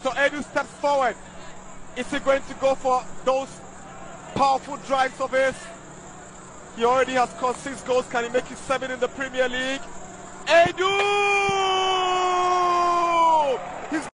So Edu steps forward. Is he going to go for those powerful drives of his? He already has scored six goals. Can he make it seven in the Premier League? Edu!